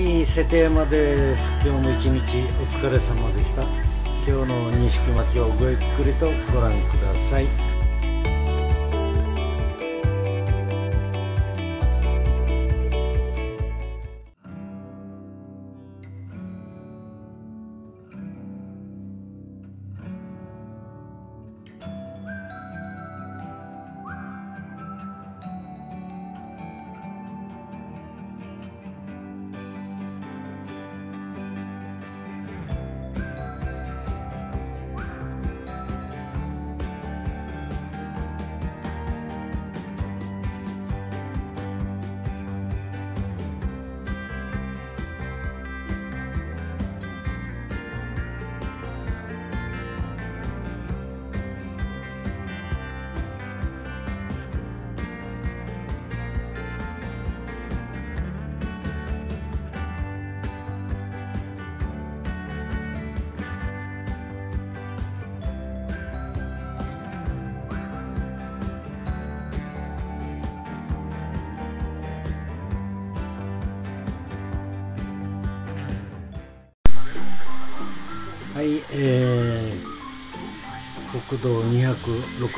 い瀬戸山です。今日も一日お疲れ様でした。今日の錦巻をごゆっくりとご覧ください、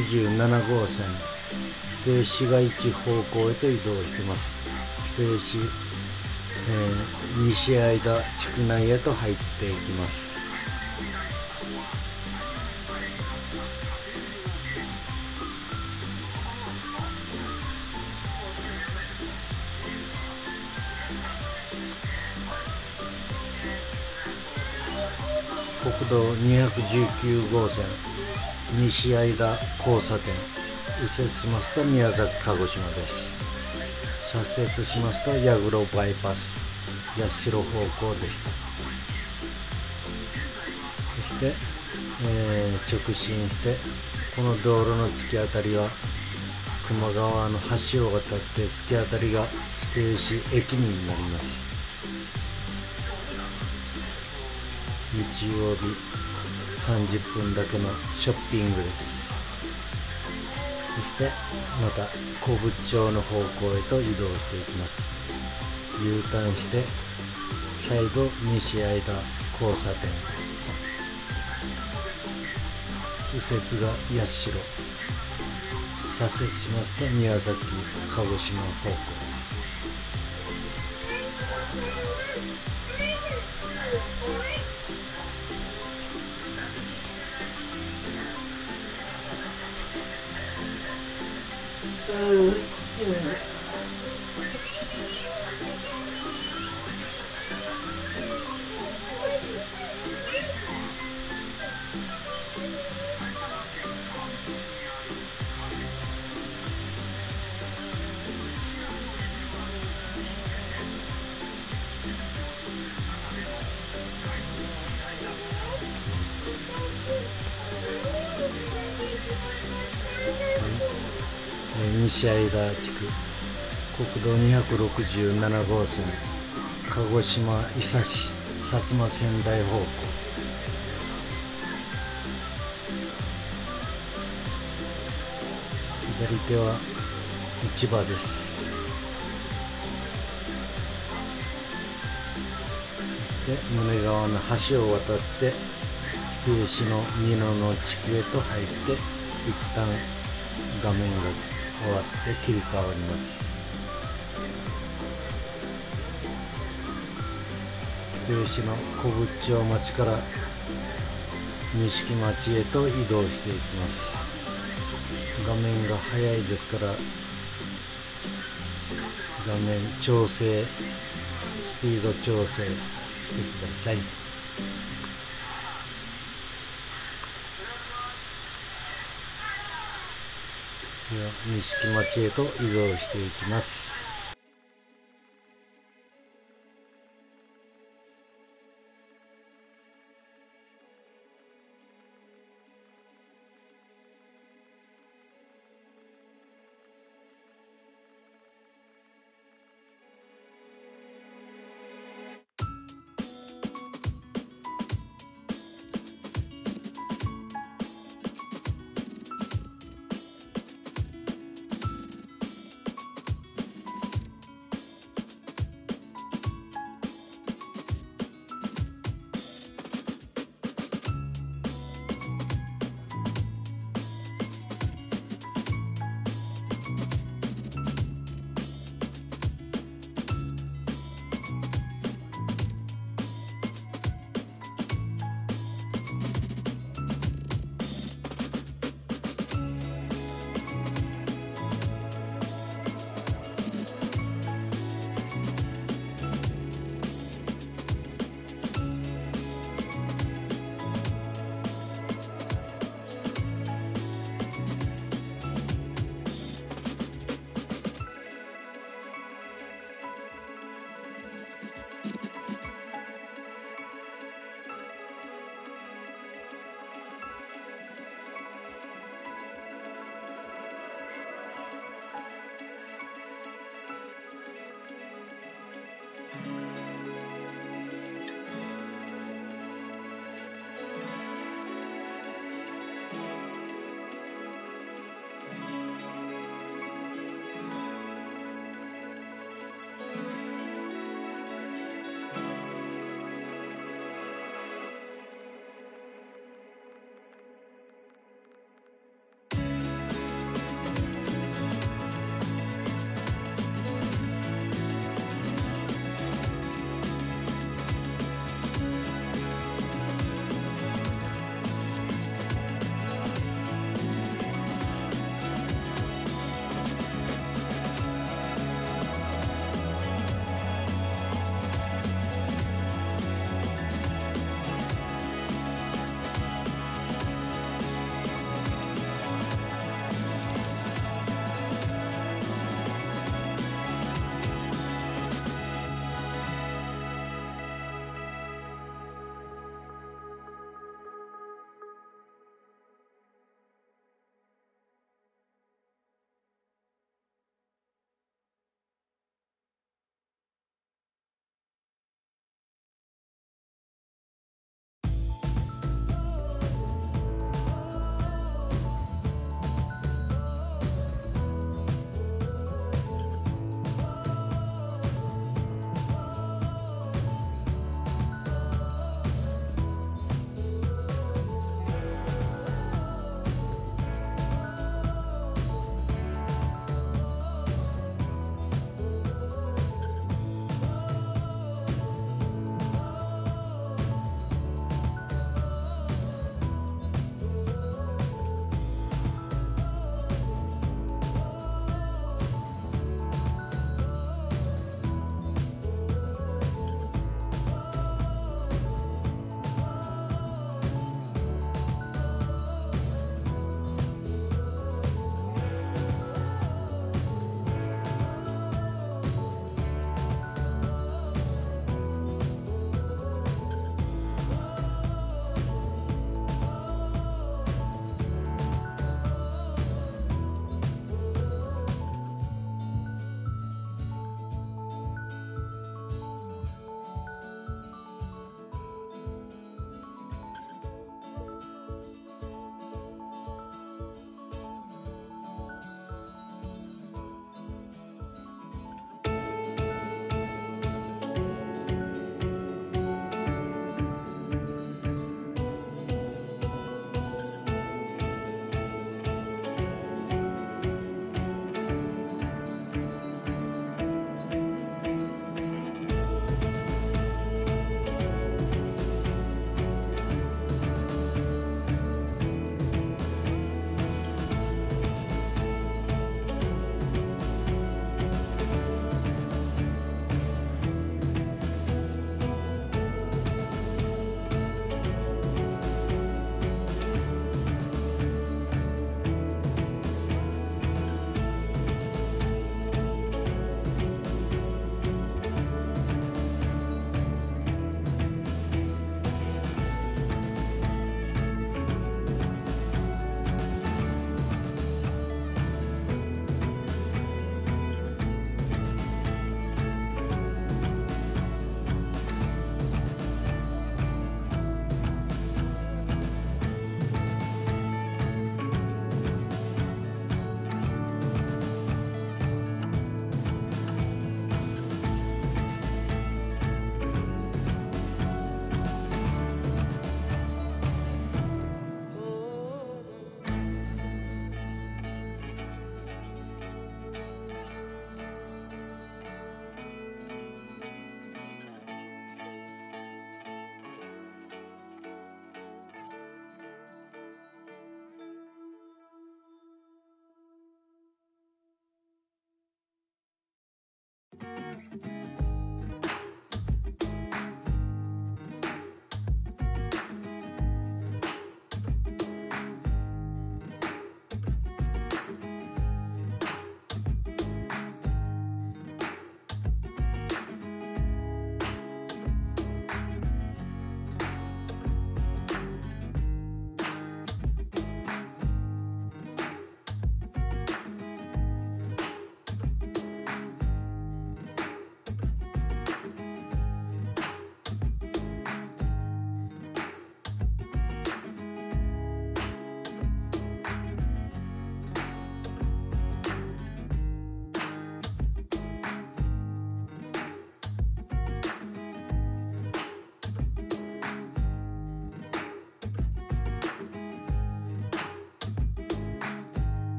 67号線人吉市街地方向へと移動しています。人吉、えー、西間地区内へと入っていきます。国道219号線。西間交差点右折しますと宮崎鹿児島です。左折しますと矢黒バイパス八代方向でしたそして、えー、直進してこの道路の突き当たりは球磨川の橋を渡って突き当たりが人吉駅になります。日曜日30分だけのショッピングです。そしてまた古物町の方向へと移動していきます。U ターンして再度西間交差点。右折が八代。左折しますと宮崎鹿児島方向。Uh, 西間地区。国道267号線。鹿児島伊佐市薩摩仙台方向。左手は市場です。そして宗川の橋を渡って人吉の美濃の地区へと入って一旦画面が。終わって切り替わります。人吉の小仏町町から錦町へと移動していきます。画面が速いですから画面調整スピード調整してください。錦町へと移動していきます「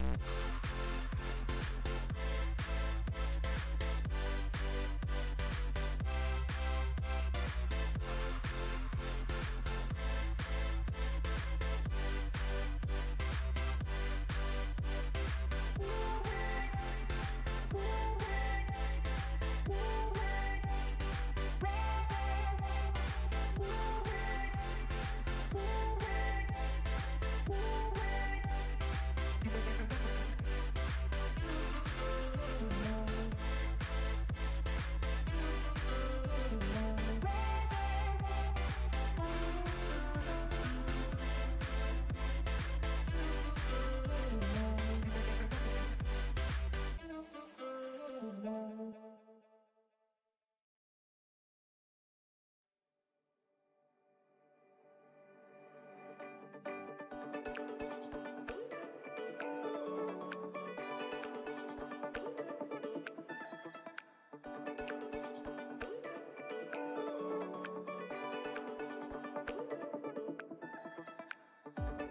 we